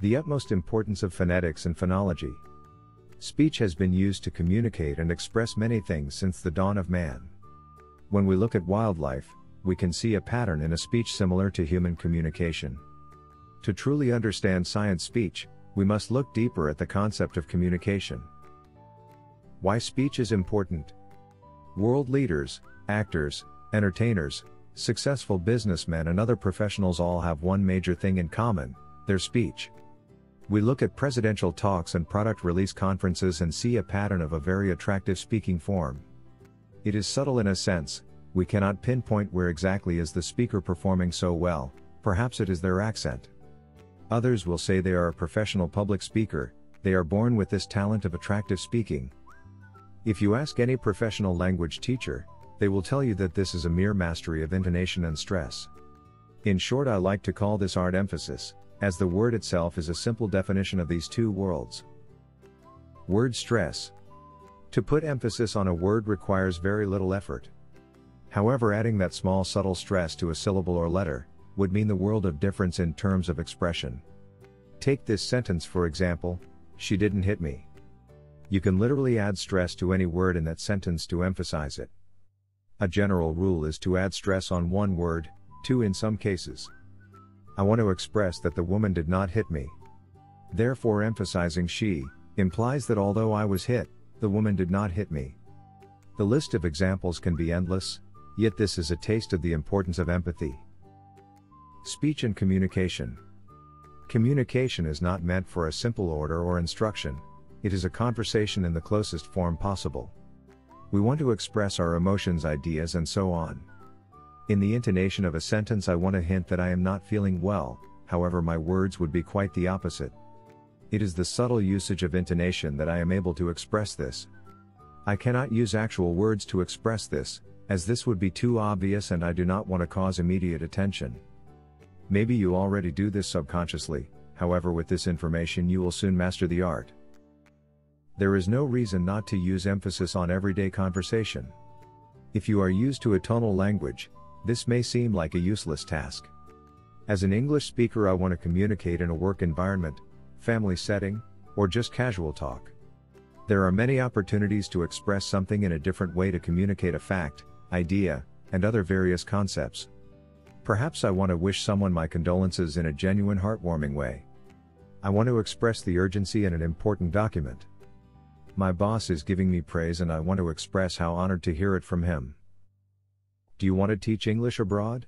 The utmost importance of phonetics and phonology. Speech has been used to communicate and express many things since the dawn of man. When we look at wildlife, we can see a pattern in a speech similar to human communication. To truly understand science speech, we must look deeper at the concept of communication. Why speech is important. World leaders, actors, entertainers, successful businessmen, and other professionals all have one major thing in common their speech. We look at presidential talks and product release conferences and see a pattern of a very attractive speaking form. It is subtle in a sense, we cannot pinpoint where exactly is the speaker performing so well, perhaps it is their accent. Others will say they are a professional public speaker, they are born with this talent of attractive speaking. If you ask any professional language teacher, they will tell you that this is a mere mastery of intonation and stress. In short, I like to call this art emphasis as the word itself is a simple definition of these two worlds. Word stress. To put emphasis on a word requires very little effort. However, adding that small subtle stress to a syllable or letter would mean the world of difference in terms of expression. Take this sentence for example She didn't hit me. You can literally add stress to any word in that sentence to emphasize it. A general rule is to add stress on one word, two in some cases. I want to express that the woman did not hit me. Therefore, emphasizing she implies that although I was hit, the woman did not hit me. The list of examples can be endless, yet, this is a taste of the importance of empathy. Speech and communication. Communication is not meant for a simple order or instruction, it is a conversation in the closest form possible. We want to express our emotions, ideas, and so on. In the intonation of a sentence, I want to hint that I am not feeling well, however, my words would be quite the opposite. It is the subtle usage of intonation that I am able to express this. I cannot use actual words to express this, as this would be too obvious and I do not want to cause immediate attention. Maybe you already do this subconsciously, however, with this information, you will soon master the art. There is no reason not to use emphasis on everyday conversation. If you are used to a tonal language, this may seem like a useless task. As an English speaker, I want to communicate in a work environment, family setting, or just casual talk. There are many opportunities to express something in a different way to communicate a fact, idea, and other various concepts. Perhaps I want to wish someone my condolences in a genuine heartwarming way. I want to express the urgency in an important document. My boss is giving me praise and I want to express how honored to hear it from him. Do you want to teach English abroad?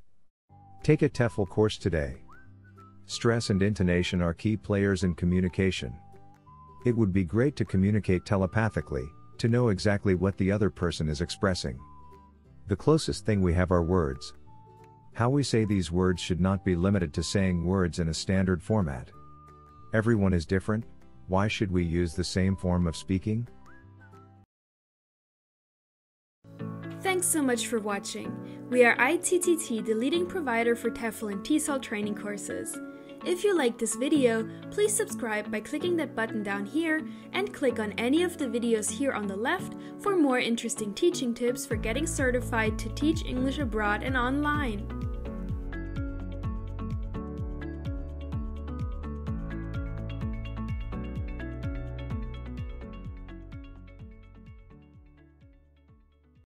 Take a TEFL course today. Stress and intonation are key players in communication. It would be great to communicate telepathically, to know exactly what the other person is expressing. The closest thing we have are words. How we say these words should not be limited to saying words in a standard format. Everyone is different, why should we use the same form of speaking? So much for watching. We are ITTT, the leading provider for TEFL and TESOL training courses. If you like this video, please subscribe by clicking that button down here and click on any of the videos here on the left for more interesting teaching tips for getting certified to teach English abroad and online.